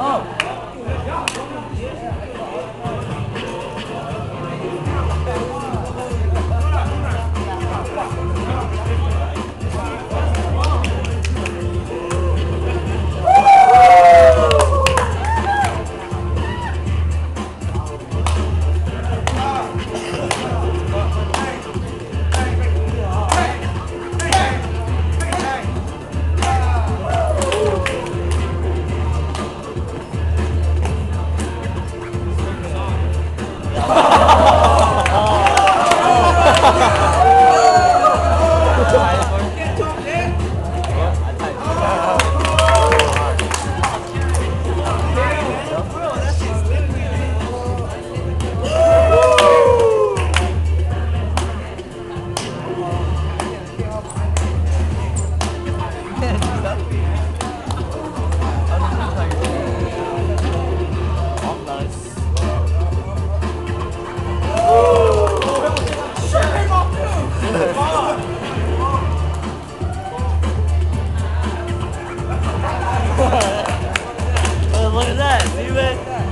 哦。look at that, see that?